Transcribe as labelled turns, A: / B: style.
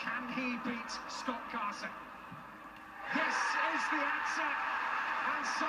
A: Can he beat Scott Carson? This is the answer. And so